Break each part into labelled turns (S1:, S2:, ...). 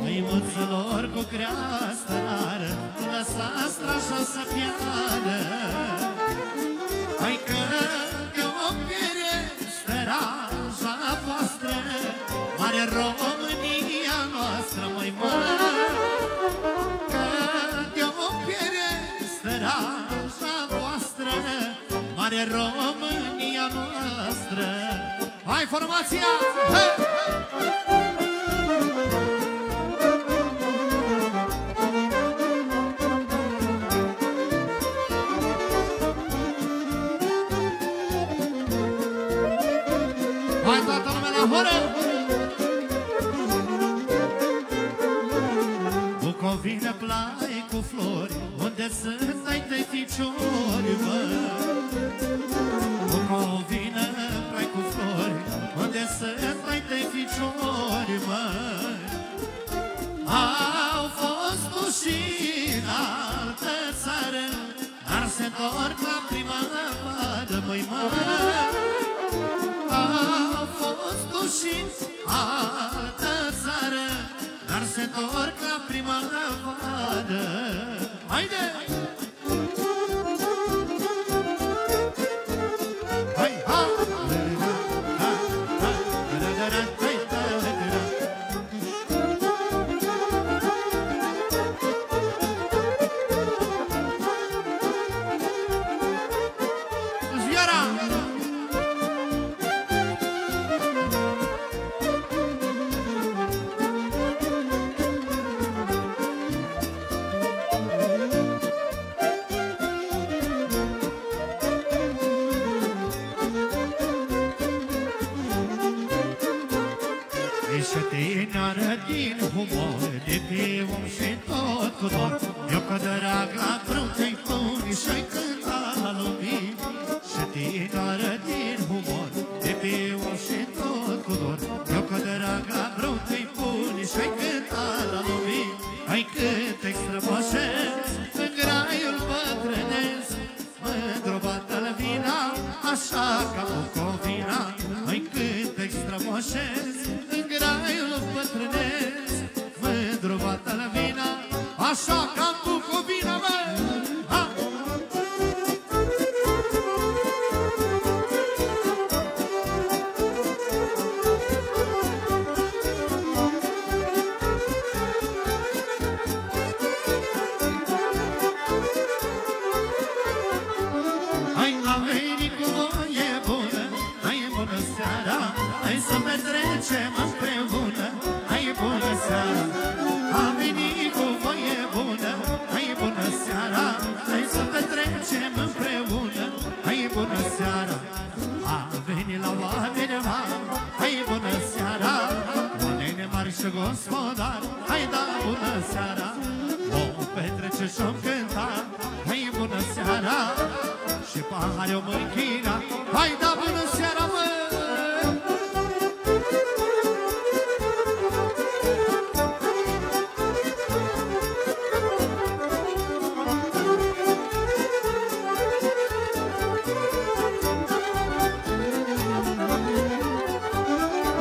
S1: Măi mulților cu creastă Nu lăsați strașa să piară Hai că de o piere Speraja voastră Mare România noastră, măi măi Că de o piere Speraja voastră Mare România noastră Hai formația! Hai! Unde sunt ai tăi ficiori, mă Bucovina plai cu flori Unde sunt ai tăi ficiori, mă Au fost puși în altă țară Dar se întorc la primăvară, măi, măi a fost dușit altă țară Dar se întorc la primăvară. Haide! Hai, tânără din humor De pe om și tot cu dor. Eu că drag la frunte-i puni Și-ai cânta la lumii Și tânără din humor De pe om și tot cu dor. Eu că drag la frunte-i puni Și-ai cânta la lumii Hai cât extrămoșesc În graiul bătrânesc Mândru bată-l vina Așa ca Bucovina Hai cât extrămoșesc Hai a venit cu voie bună Hai bună seara Hai să petrecem împreună Hai bună seara. A venit cu voie bună Hai bună seara Hai să petrecem împreună Hai bună seara Și pahare o mânchina Hai da bună seara mă!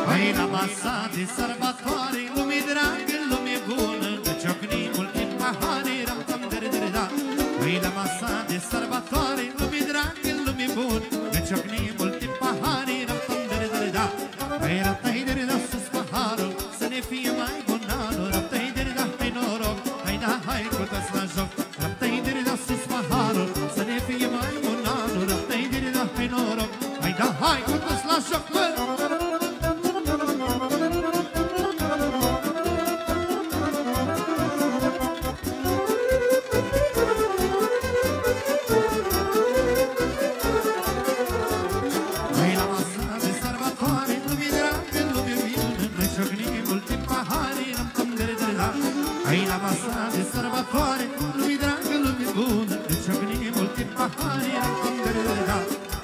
S1: Hai la masa de sărbătoare Lume dragă, lume bună Că ciocnim mult din pahare Ram tam dere dere da. Hai la masa de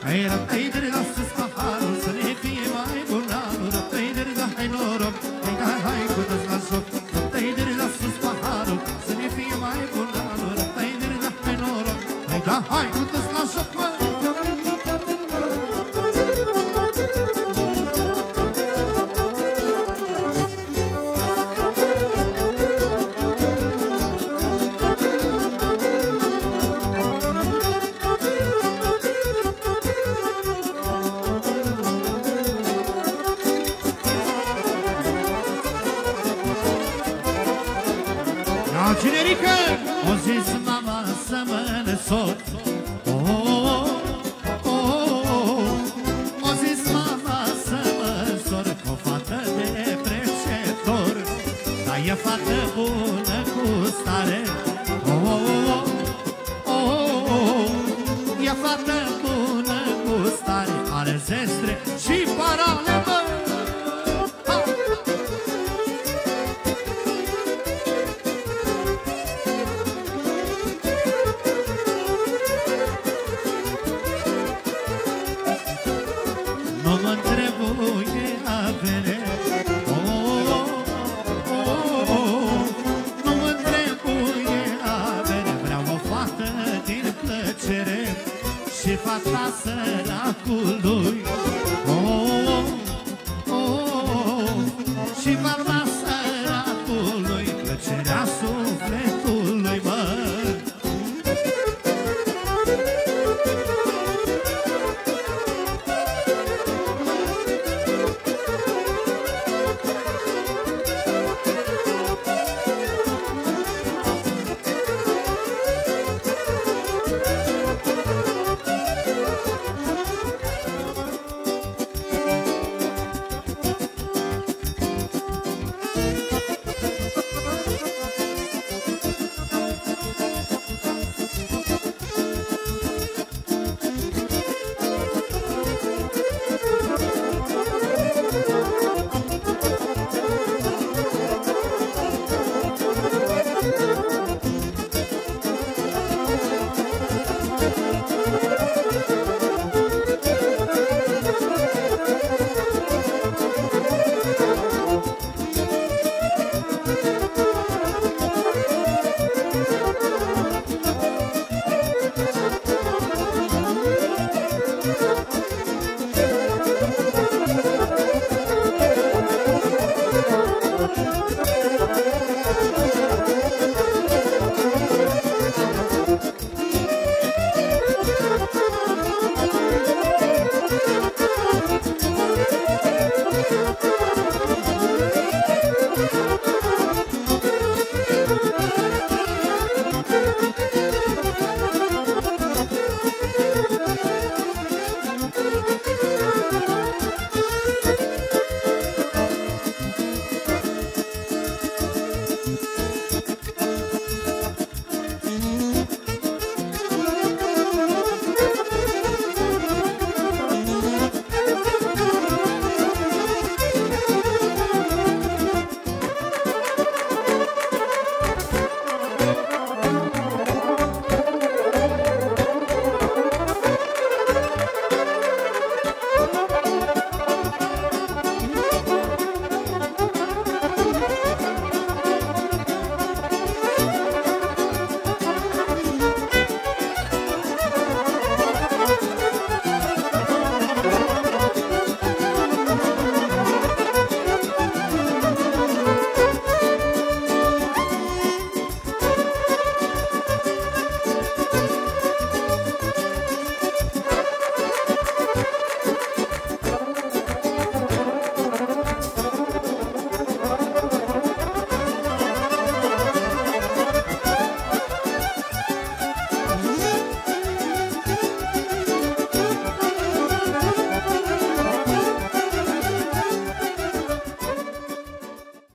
S1: Era tem Generică! O zis mama să mă năsoc oh, oh, oh, O zis mama să mă însor Cu o fată de preceptor Dar fată bună. fata săracului.